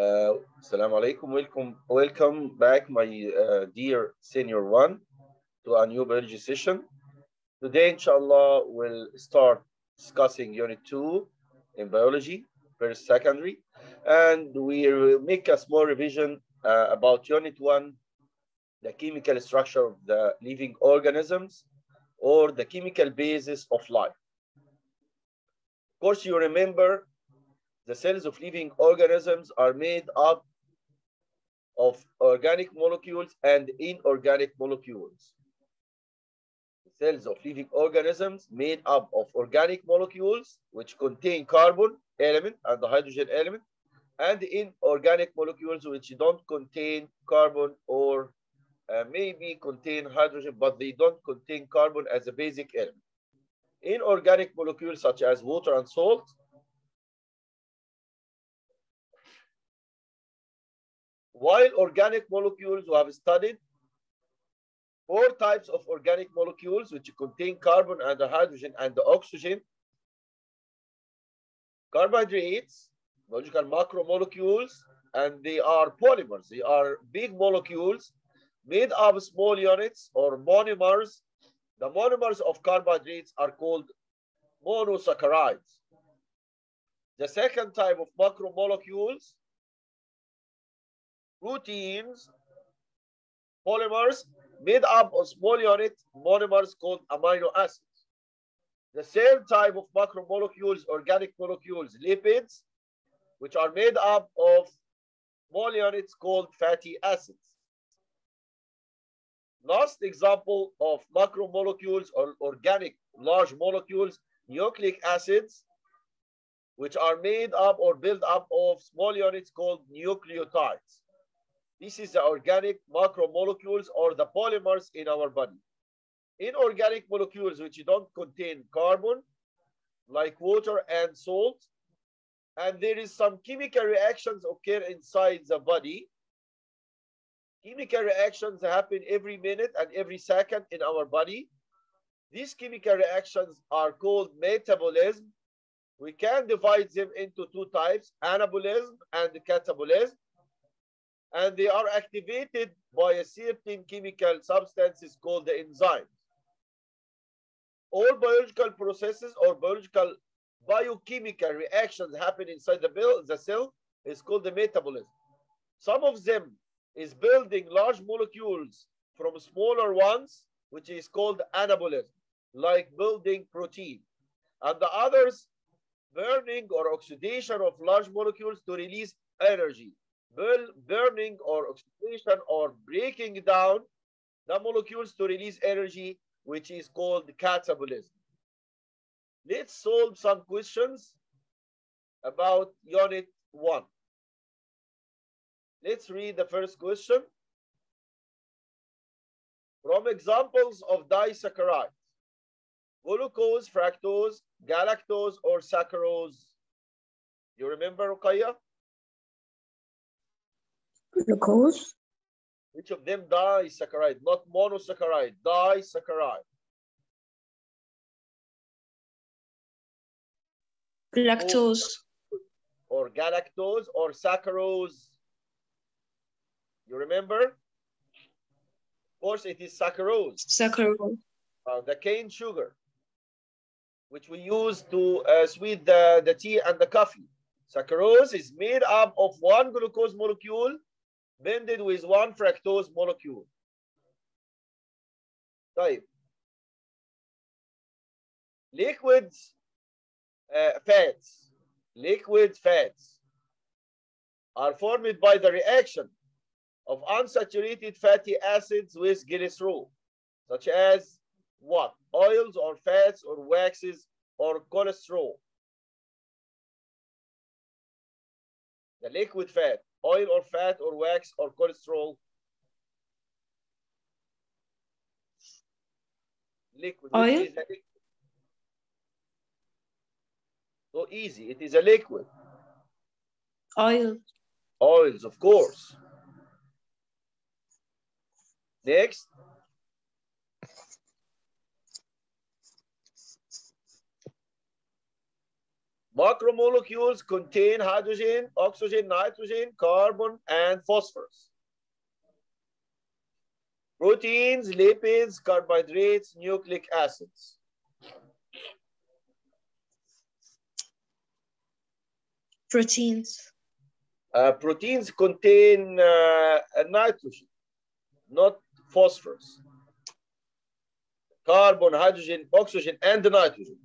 Uh, Assalamu alaikum. Welcome, welcome back, my uh, dear senior one, to a new biology session. Today, inshallah, we'll start discussing unit two in biology, first secondary, and we will make a small revision uh, about unit one, the chemical structure of the living organisms or the chemical basis of life. Of course, you remember the cells of living organisms are made up of organic molecules and inorganic molecules. The cells of living organisms made up of organic molecules, which contain carbon element and the hydrogen element, and inorganic molecules which don't contain carbon or uh, maybe contain hydrogen, but they don't contain carbon as a basic element. Inorganic molecules such as water and salt While organic molecules we have studied four types of organic molecules which contain carbon and the hydrogen and the oxygen. Carbohydrates, biological macromolecules, and they are polymers. They are big molecules made of small units or monomers. The monomers of carbohydrates are called monosaccharides. The second type of macromolecules proteins, polymers made up of small unit monomers called amino acids. The same type of macromolecules, organic molecules, lipids, which are made up of small units called fatty acids. Last example of macromolecules or organic large molecules, nucleic acids, which are made up or built up of small units called nucleotides. This is the organic macromolecules or the polymers in our body. Inorganic molecules which don't contain carbon, like water and salt, and there is some chemical reactions occur inside the body. Chemical reactions happen every minute and every second in our body. These chemical reactions are called metabolism. We can divide them into two types, anabolism and catabolism and they are activated by a certain chemical substances called the enzymes. All biological processes or biological biochemical reactions happen inside the, the cell is called the metabolism. Some of them is building large molecules from smaller ones, which is called anabolism, like building protein. And the others, burning or oxidation of large molecules to release energy burning or oxidation or breaking down the molecules to release energy, which is called catabolism. Let's solve some questions about unit one. Let's read the first question. From examples of disaccharides, glucose, fructose, galactose, or saccharose. You remember, Ruqayya? Glucose. Which of them disaccharide, not monosaccharide, disaccharide? Lactose. Or, or galactose or saccharose? You remember? Of course, it is saccharose. Saccharose. Uh, the cane sugar, which we use to uh, sweet the, the tea and the coffee. Saccharose is made up of one glucose molecule bonded with one fructose molecule. طيب. Liquids, uh, fats, liquid fats are formed by the reaction of unsaturated fatty acids with glycerol, such as what? Oils or fats or waxes or cholesterol. The liquid fat, oil or fat or wax or cholesterol. Liquid. Oil. It is a liquid. So easy. It is a liquid. Oil. Oils, of course. Next. Macromolecules contain hydrogen, oxygen, nitrogen, carbon, and phosphorus. Proteins, lipids, carbohydrates, nucleic acids. Proteins. Uh, proteins contain uh, nitrogen, not phosphorus. Carbon, hydrogen, oxygen, and nitrogen.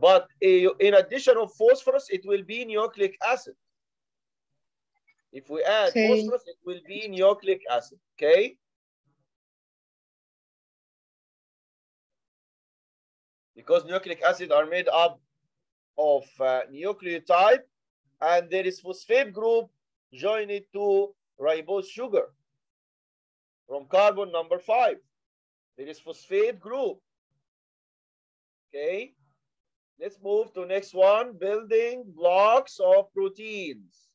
But in addition of phosphorus, it will be nucleic acid. If we add Okay. phosphorus, it will be nucleic acid. Okay. Because nucleic acid are made up of uh, nucleotide and there is phosphate group joined to ribose sugar from carbon number five. There is phosphate group. Okay. Let's move to next one, building blocks of proteins.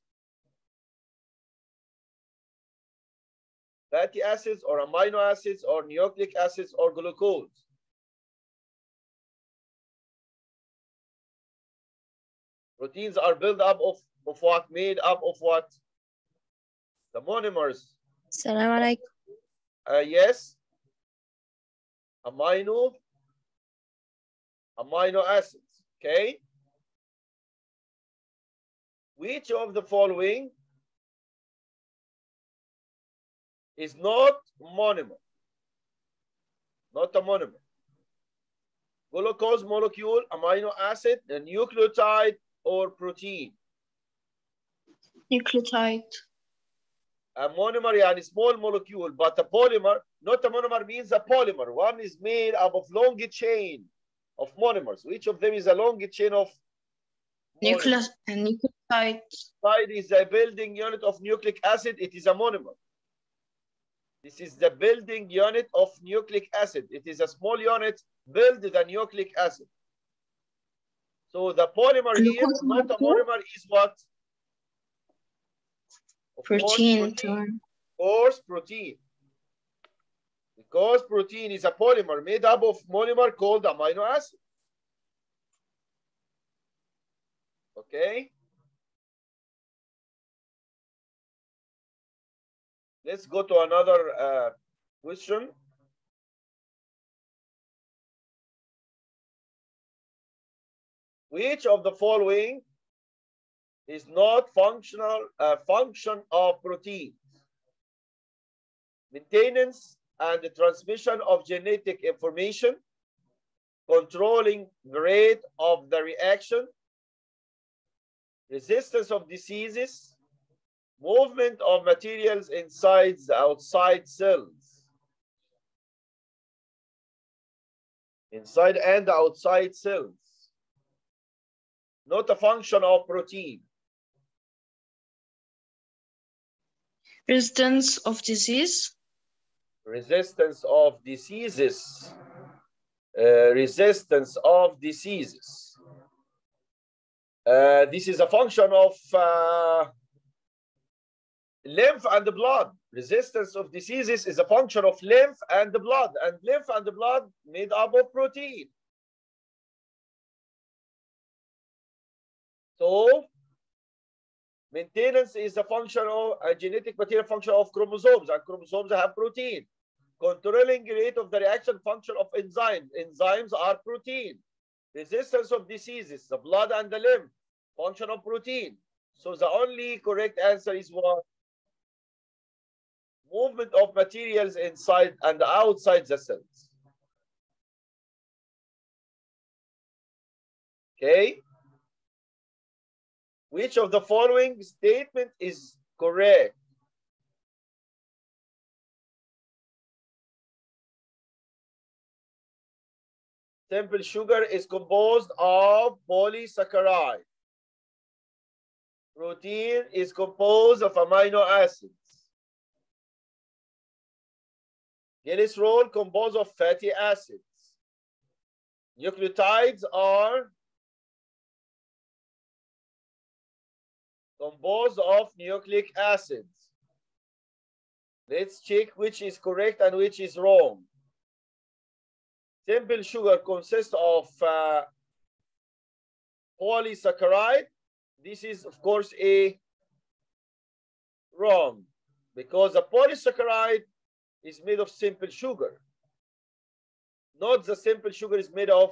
Fatty acids or amino acids or nucleic acids or glucose. Proteins are built up of, of what? Made up of what? The monomers. Salam alaikum. Uh, yes. Amino. Amino acids. Okay? Which of the following is not monomer? Not a monomer. Glucose molecule, amino acid, a nucleotide, or protein? Nucleotide. A monomer is a small molecule, but a polymer, not a monomer means a polymer. One is made up of long chain of monomers. Which of them is a long chain of? Nucleus and nucleotide. Side is a building unit of nucleic acid. It is a monomer. This is the building unit of nucleic acid. It is a small unit build the nucleic acid. So the polymer here, not a monomer, is what? Of course, Protein. protein. course protein. Because protein is a polymer made up of monomer called amino acid. Okay. Let's go to another uh, question. Which of the following is not functional uh, function of proteins? Maintenance and the transmission of genetic information, controlling the rate of the reaction, resistance of diseases, movement of materials inside the outside cells. Inside and outside cells. Not a function of protein. Resistance of disease. Resistance of diseases. Uh, resistance of diseases. Uh, this is a function of uh, lymph and the blood. Resistance of diseases is a function of lymph and the blood, and lymph and the blood made up of protein. So, maintenance is a function of a genetic material function of chromosomes, and chromosomes have protein. Controlling rate of the reaction function of enzymes. Enzymes are protein. Resistance of diseases, the blood and the limb, function of protein. So the only correct answer is what? Movement of materials inside and outside the cells. Okay. Which of the following statement is correct? Simple sugar is composed of polysaccharide. Protein is composed of amino acids. Glycerol composed of fatty acids. Nucleotides are composed of nucleic acids. Let's check which is correct and which is wrong. Simple sugar consists of uh, polysaccharide, this is of course a wrong because a polysaccharide is made of simple sugar. Not the simple sugar is made of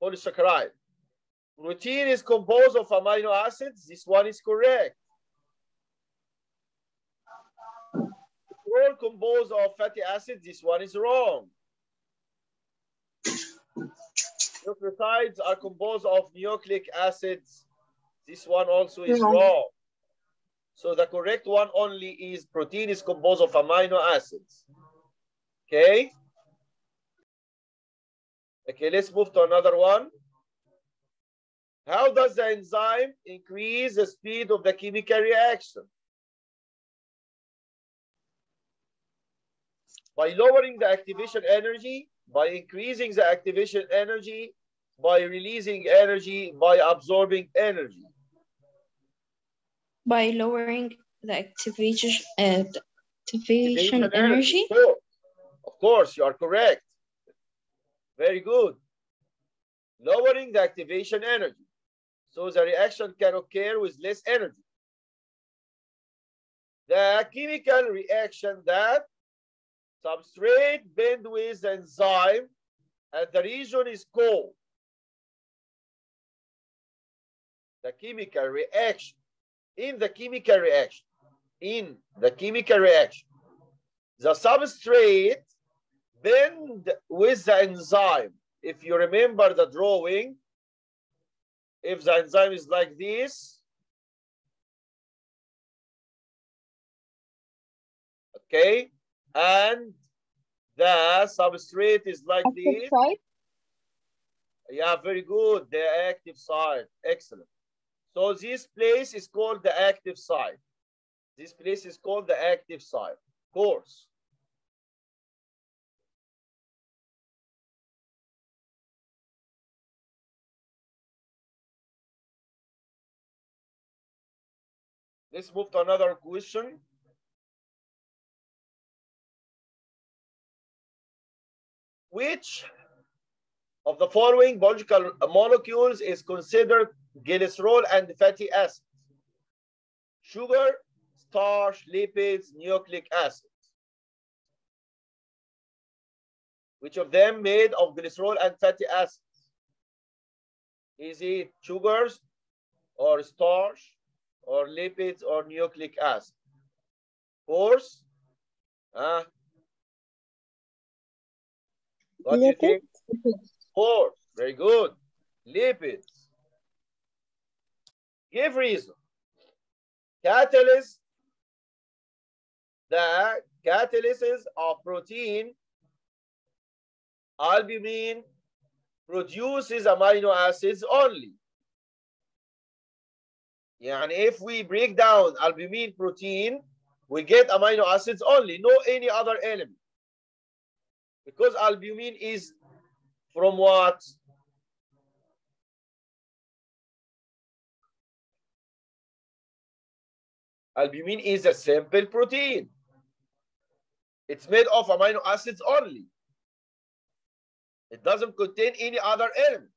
polysaccharide. Protein is composed of amino acids. This one is correct. All composed of fatty acids. This one is wrong. Nucleotides are composed of nucleic acids. This one also is Wrong. wrong. So the correct one only is protein is composed of amino acids. Okay. Okay, let's move to another one. How does the enzyme increase the speed of the chemical reaction? By lowering the activation energy, by increasing the activation energy, by releasing energy, by absorbing energy. By lowering the activation, uh, activation energy. Of. Of course, you are correct. Very good. Lowering the activation energy. So the reaction can occur with less energy. The chemical reaction that substrate bend with enzyme and the region is called the chemical reaction. In the chemical reaction, in the chemical reaction, the substrate bend with the enzyme. If you remember the drawing, if the enzyme is like this, okay, and the substrate is like this, yeah, very good, the active side, excellent. So this place is called the active side. This place is called the active side, of course. Let's move to another question. Which of the following biological molecules is considered glycerol and fatty acids? Sugar, starch, lipids, nucleic acids. Which of them made of glycerol and fatty acids? Is it sugars or starch or lipids or nucleic acid? Course. Uh, what do you think? Four. Very good. Lipids. Give reason. Catalyst. The catalysts of protein, albumin, produces amino acids only. And if we break down albumin protein, we get amino acids only, no any other element. Because albumin is from what? Albumin is a simple protein. It's made of amino acids only. It doesn't contain any other elements.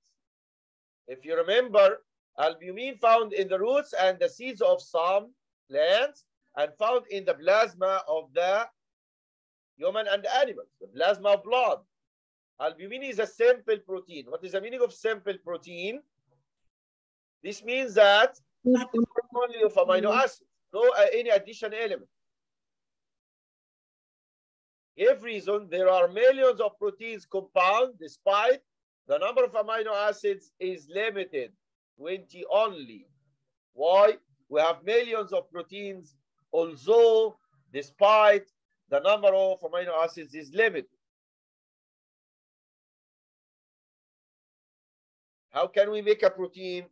If you remember, albumin found in the roots and the seeds of some plants and found in the plasma of the human and animals, the plasma of blood. Albumin is a simple protein. What is the meaning of simple protein? This means that only of amino acids, no uh, any additional element. Every reason, there are millions of proteins compound despite the number of amino acids is limited, 20 only. Why? We have millions of proteins, although despite the number of amino acids is limited. How can we make a protein?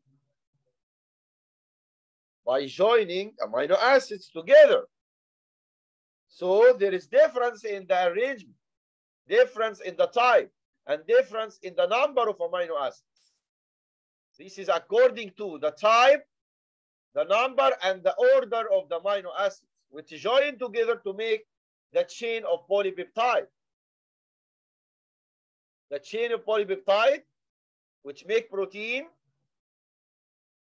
By joining amino acids together. So there is difference in the arrangement, difference in the type, and difference in the number of amino acids. This is according to the type, the number, and the order of the amino acids, which join together to make the chain of polypeptide. The chain of polypeptide, which make protein,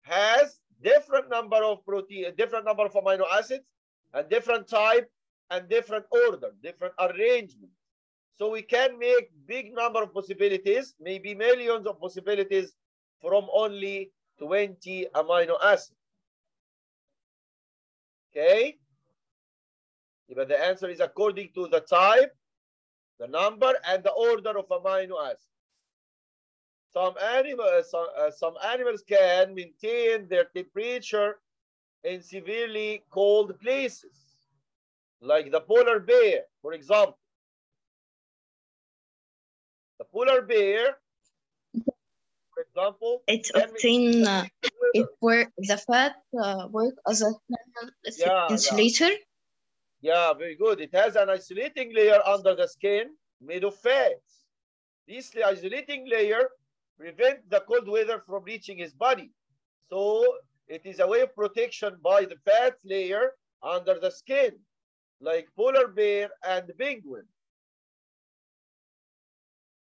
has different number of protein, different number of amino acids, and different type and different order, different arrangement. So we can make big number of possibilities, maybe millions of possibilities from only 20 amino acids. Okay? But the answer is according to the type, the number, and the order of amino acids. Some, animals, some, uh, some animals can maintain their temperature in severely cold places, like the polar bear, for example. The polar bear, for example, It can obtain uh, it work the fat uh, work as a yeah. insulator. Yeah, very good. It has an isolating layer under the skin made of fat. This isolating layer prevents the cold weather from reaching his body. So it is a way of protection by the fat layer under the skin, like polar bear and penguin.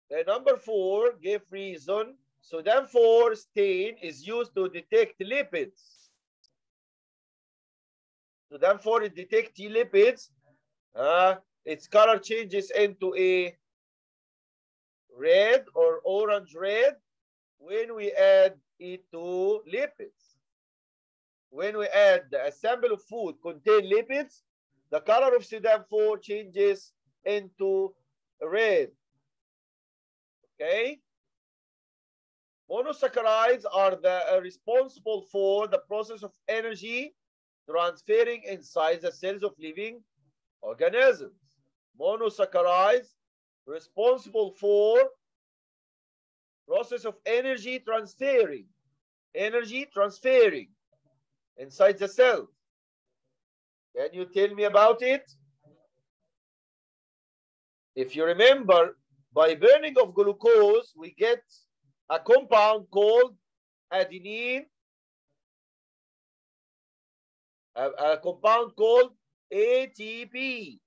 The number four gave reason. Sudan four stain is used to detect lipids. So therefore, it detects lipids. Uh, its color changes into a red or orange red when we add it to lipids. When we add a sample of food contain lipids, the color of Sudan 4 changes into red. Okay? Monosaccharides are the, uh, responsible for the process of energy transferring inside the cells of living organisms. Monosaccharides responsible for process of energy transferring, energy transferring inside the cell. Can you tell me about it? If you remember, by burning of glucose, we get a compound called adenine a, compound called ATP.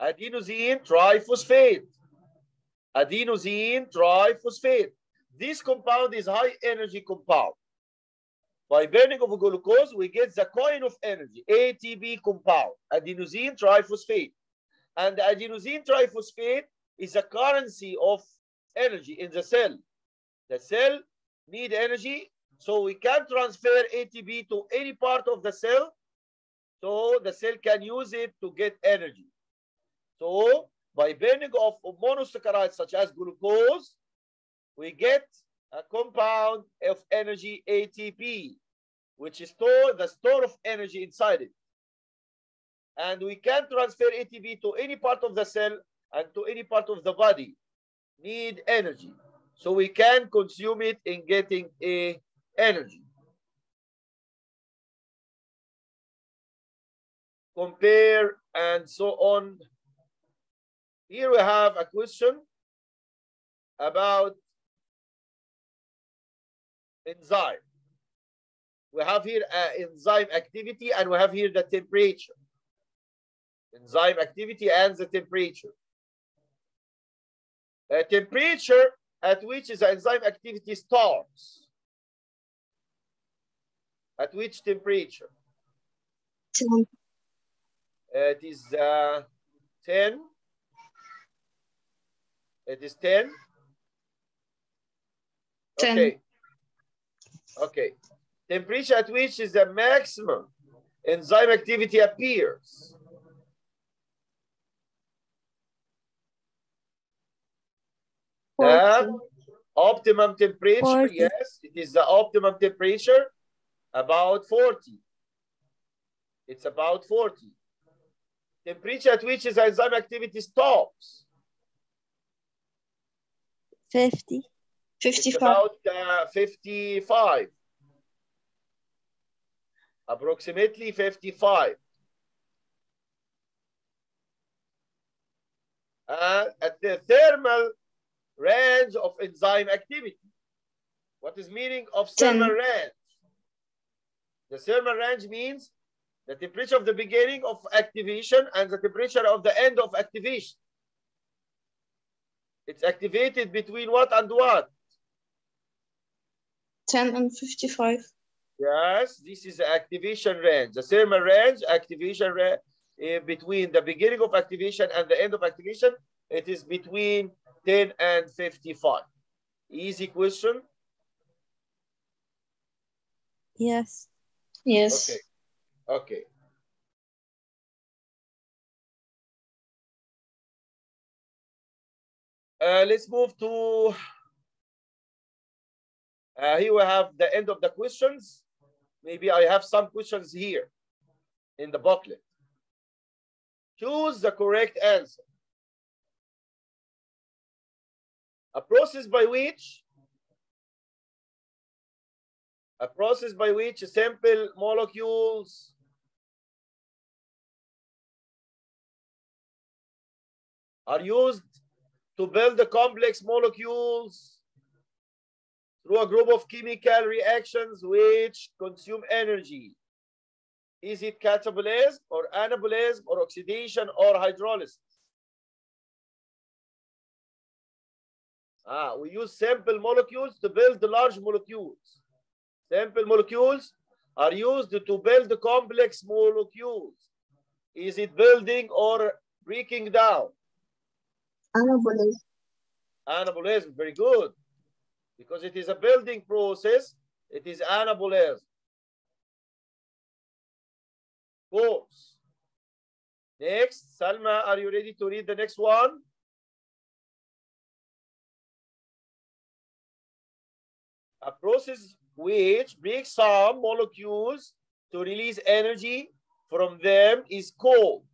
Adenosine triphosphate. Adenosine triphosphate. This compound is high energy compound. By burning of glucose, we get the coin of energy, ATP compound, adenosine triphosphate. And adenosine triphosphate is a currency of energy in the cell. The cell need energy, so we can transfer ATP to any part of the cell, so the cell can use it to get energy. So by burning of monosaccharides such as glucose, we get a compound of energy ATP, which is store the store of energy inside it. And we can transfer ATP to any part of the cell and to any part of the body. Need energy. So we can consume it in getting a energy. Compare and so on. Here we have a question about enzyme. We have here uh, enzyme activity and we have here the temperature. Enzyme activity and the temperature. Uh, temperature at which the enzyme activity starts. At which temperature? Ten. Uh, it is uh, 10. It is 10. Ten. Okay. Okay. Temperature at which is the maximum enzyme activity appears. The optimum temperature, 40. yes, it is the optimum temperature, about 40. It's about 40. Temperature at which is enzyme activity stops. Fifty. It's Fifty-five. about uh, 55. Approximately 55. Uh, at the thermal range of enzyme activity. What is meaning of thermal range? The thermal range means the temperature of the beginning of activation and the temperature of the end of activation. It's activated between what and what? 10 and 55. Yes, this is the activation range. The thermal range, activation range, eh, between the beginning of activation and the end of activation, it is between 10 and 55. Easy question. Yes. Yes. Okay. Okay. Uh, let's move to uh, here we have the end of the questions. Maybe I have some questions here in the booklet. Choose the correct answer. A process by which a process by which simple molecules are used to build the complex molecules through a group of chemical reactions which consume energy. Is it catabolism or anabolism or oxidation or hydrolysis? Ah, we use simple molecules to build the large molecules. Simple molecules are used to build the complex molecules. Is it building or breaking down? Anabolism. Anabolism, very good. Because it is a building process, it is anabolism. Course. Next, Salma, are you ready to read the next one? A process which breaks some molecules to release energy from them is called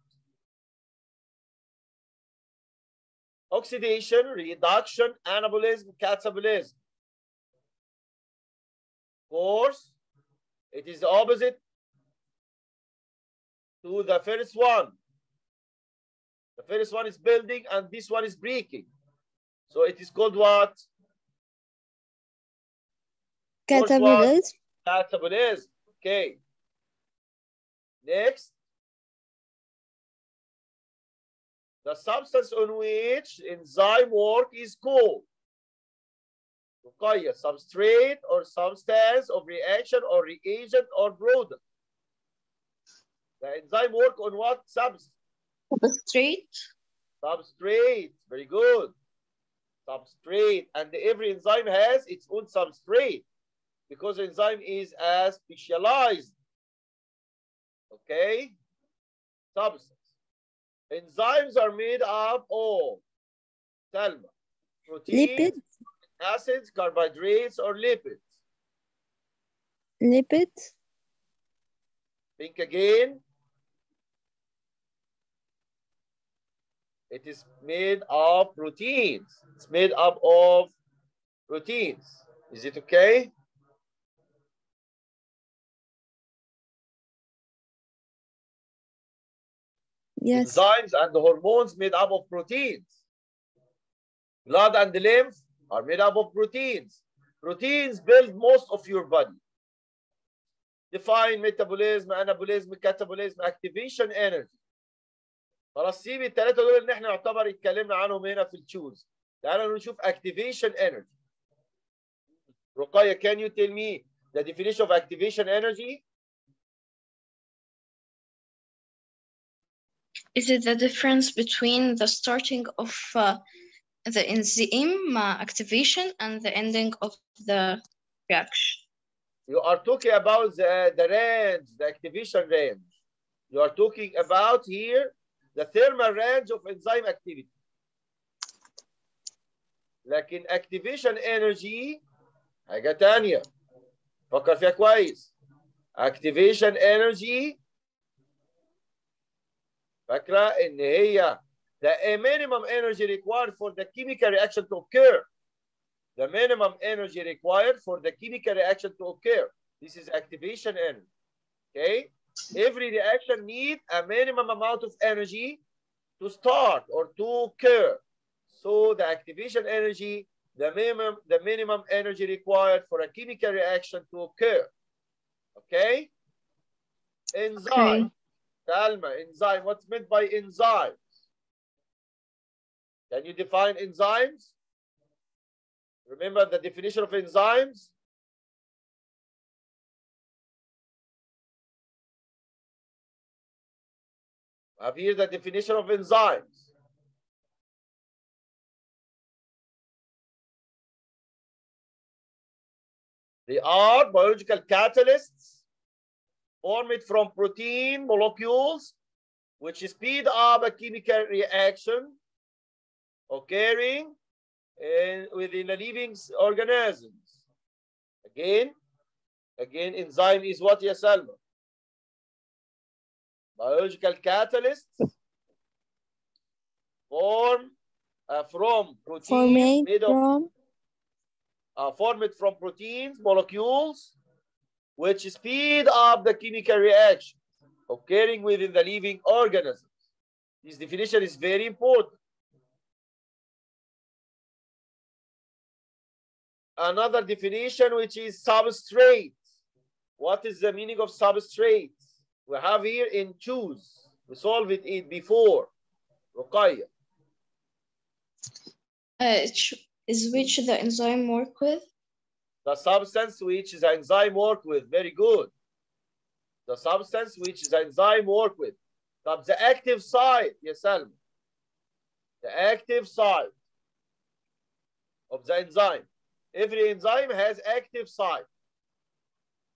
oxidation, reduction, anabolism, catabolism. Of Course, it is the opposite to the first one. The first one is building and this one is breaking. So it is called what? Kata That's what it is. Okay. Next. The substance on which enzyme work is called Ruqayya, substrate or substance of reaction or reagent or product. The enzyme work on what substance? Substrate. Substrate. Very good. Substrate. And every enzyme has its own substrate because enzyme is as specialized. Okay? Substance. Enzymes are made up of Salma, proteins, Lipid. acids, carbohydrates, or lipids. Lipid. Think again. It is made of proteins. It's made up of proteins. Is it okay? Yes. Enzymes and the hormones made up of proteins. Blood and the lymph are made up of proteins. Proteins build most of your body. Define metabolism, anabolism, catabolism, activation, energy. خلاص سيب الثلاثة دول اللي احنا يعتبر اتكلمنا عنهم هنا في التشوز. تعالوا نشوف activation energy. رقية, can you tell me the definition of activation energy? Is it the difference between the starting of uh, the enzyme uh, activation and the ending of the reaction? You are talking about the, the range, the activation range. You are talking about here the thermal range of enzyme activity. لكن activation energy حاجة تانية. فكر فيها كويس. activation energy فاكرة إن هي the minimum energy required for the chemical reaction to occur. The minimum energy required for the chemical reaction to occur. This is activation energy. Okay? Every reaction needs a minimum amount of energy to start or to occur. So the activation energy, the minimum, the minimum energy required for a chemical reaction to occur. Okay? Enzyme. Okay. Kalma, enzyme. What's meant by enzymes? Can you define enzymes? Remember the definition of enzymes? I have here, the definition of enzymes. They are biological catalysts formed from protein molecules which speed up a chemical reaction occurring in, within the living organisms. Again, again, enzyme is what, ya Salma? Biological catalysts form uh, from proteins Formate made of from uh, formed from proteins, molecules, which speed up the chemical reaction occurring within the living organisms. This definition is very important. Another definition, which is substrate. What is the meaning of substrate? We have here in choose. We solved it before. Ruqayya. Uh, is which the enzyme work with? The substance which the enzyme work with. Very good. The substance which the enzyme work with. طب the active site يا سلمى. The active site of the enzyme. Every enzyme has active site.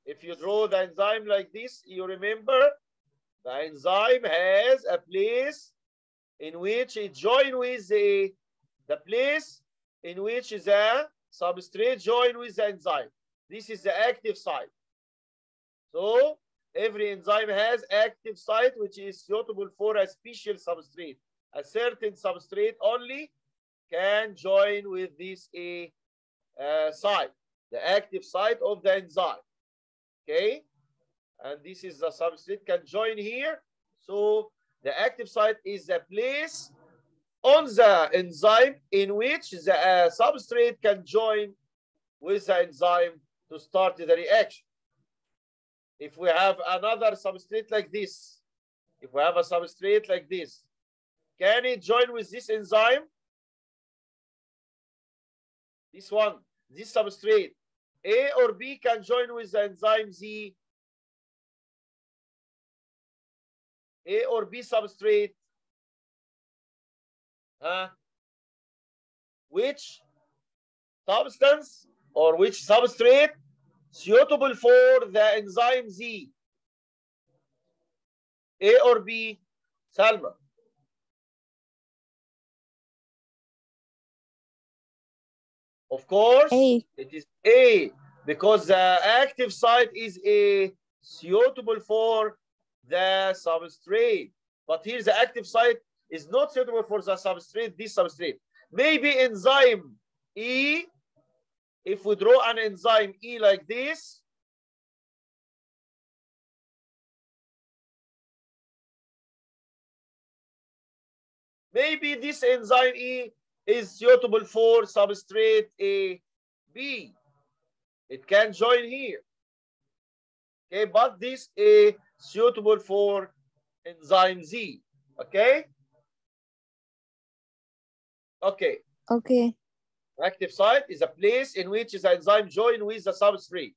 If you draw the enzyme like this, you remember the enzyme has a place in which it join with the, the place in which the substrate join with the enzyme. This is the active site. So every enzyme has active site which is suitable for a special substrate. A certain substrate only can join with this a uh, site, the active site of the enzyme. Okay, and this is the substrate can join here. So the active site is the place on the enzyme in which the uh, substrate can join with the enzyme to start the reaction. If we have another substrate like this, if we have a substrate like this, can it join with this enzyme? This one, this substrate, A or B can join with the enzyme Z. A or B substrate. Huh? Which substance or which substrate suitable for the enzyme Z? A or B? Salma. Of course, A. it is A because the active site is A suitable for the substrate. But here the active site is not suitable for the substrate, this substrate. Maybe enzyme E, if we draw an enzyme E like this, maybe this enzyme E is suitable for substrate A, B. It can join here. Okay, but this is suitable for enzyme Z. Okay? Okay. Okay. Active site is a place in which the enzyme join with the substrate.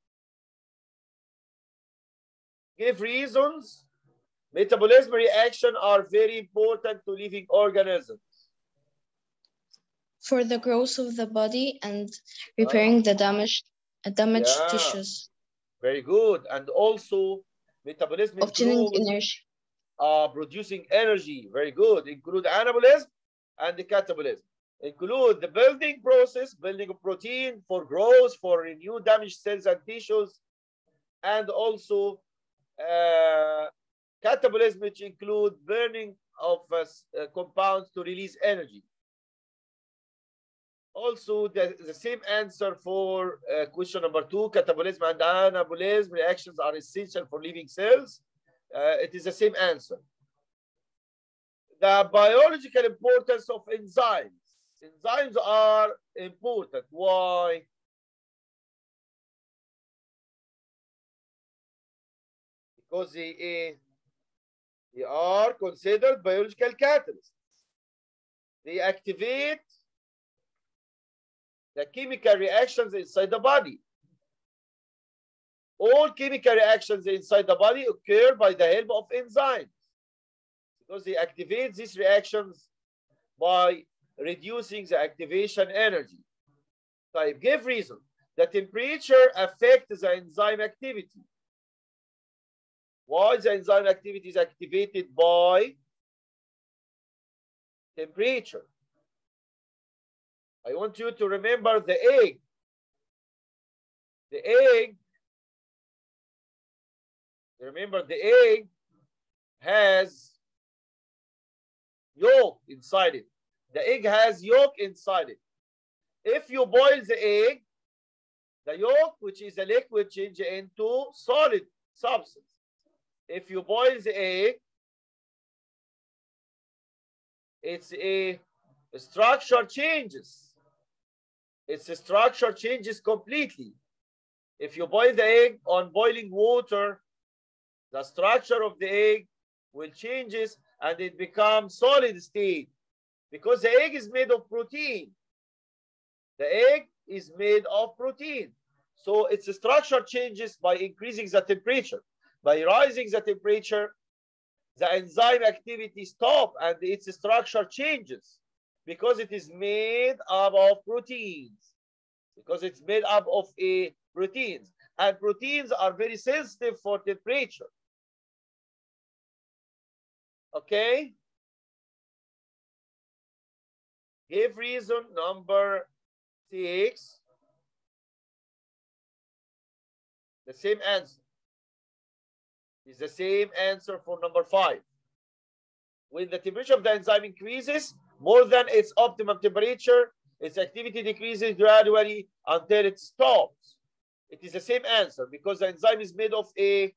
Give reasons. Metabolism reaction are very important to living organisms. For the growth of the body and repairing the damaged uh, damaged Yeah. tissues, Very good. And also metabolism obtaining energy. uh, producing energy. Very good. Include anabolism and the catabolism. Include the building process, building of protein for growth, for renew damaged cells and tissues, and also uh, catabolism, which include burning of uh, uh, compounds to release energy. Also, the, the same answer for uh, question number two, catabolism and anabolism reactions are essential for living cells. Uh, it is the same answer. The biological importance of enzymes. Enzymes are important. Why? Because they, eh, they are considered biological catalysts. They activate the chemical reactions inside the body. All chemical reactions inside the body occur by the help of enzymes. because they activate these reactions by reducing the activation energy. Type give reason. The temperature affects the enzyme activity. Why the enzyme activity is activated by temperature. I want you to remember the egg. The egg, remember the egg has yolk inside it. The egg has yolk inside it. If you boil the egg, the yolk, which is a liquid, change into solid substance. If you boil the egg, it's a structure changes. Its structure changes completely. If you boil the egg on boiling water, the structure of the egg will changes and it becomes solid state because the egg is made of protein. The egg is made of protein. So its structure changes by increasing the temperature. By rising the temperature, the enzyme activity stop and its structure changes because it is made up of proteins. Because it's made up of a proteins. And proteins are very sensitive for temperature. Okay? Give reason number six. The same answer. Is the same answer for number five. When the temperature of the enzyme increases more than its optimum temperature, its activity decreases gradually until it stops. It is the same answer because the enzyme is made of a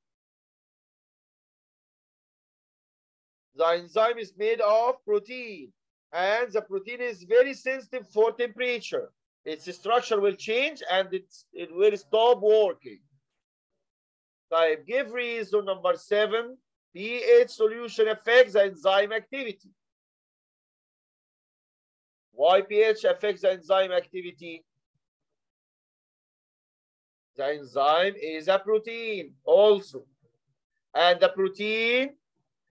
the enzyme is made of protein and the protein is very sensitive for temperature. Its structure will change and it's, it will stop working. Type give reason number seven, pH solution affects the enzyme activity. Why pH affects the enzyme activity? The enzyme is a protein also. And the protein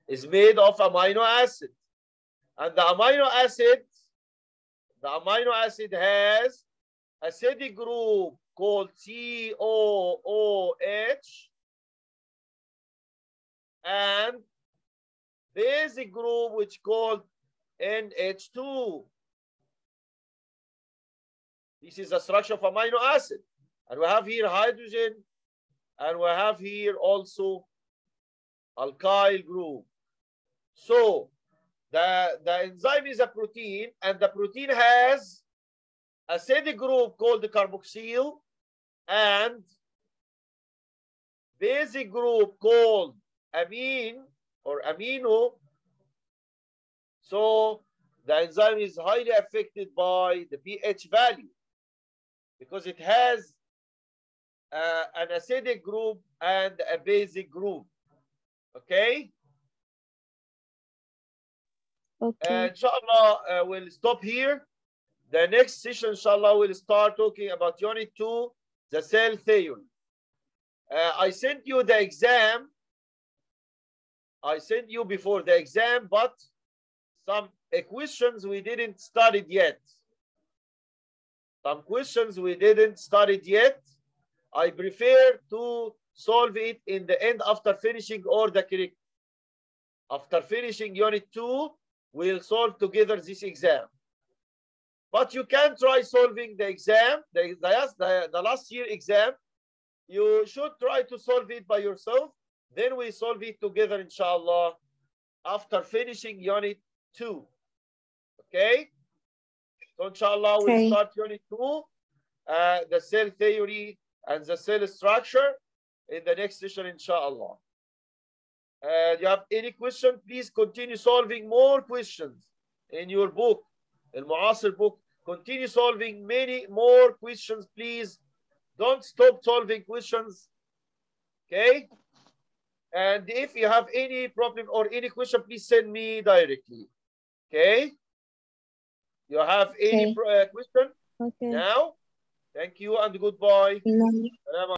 is made of amino acid. And the amino acid, the amino acid has acidic group called COOH and basic group which called NH2. This is the structure of amino acid. And we have here hydrogen and we have here also alkyl group. So the, the enzyme is a protein and the protein has acidic group called the carboxyl and basic group called amine or amino. So the enzyme is highly affected by the pH value because it has uh, an acidic group and a basic group. Okay? Okay. Uh, inshallah, uh, we'll stop here. The next session, inshallah, we'll start talking about unit two, the cell theory. Uh, I sent you the exam. I sent you before the exam, but some questions we didn't study yet. Some questions we didn't study yet. I prefer to solve it in the end after finishing all the curriculum. After finishing unit two, we'll solve together this exam. But you can try solving the exam, the, the, the, last year exam. You should try to solve it by yourself. Then we solve it together, inshallah, after finishing unit two. Okay? So, inshallah, Okay. we'll start unit two, uh, the cell theory and the cell structure in the next session, inshallah. Uh, you have any question, please continue solving more questions in your book, in Muasir book. Continue solving many more questions, please. Don't stop solving questions. Okay? And if you have any problem or any question, please send me directly. Okay? You have any Okay. uh, question Okay. now? Thank you and goodbye.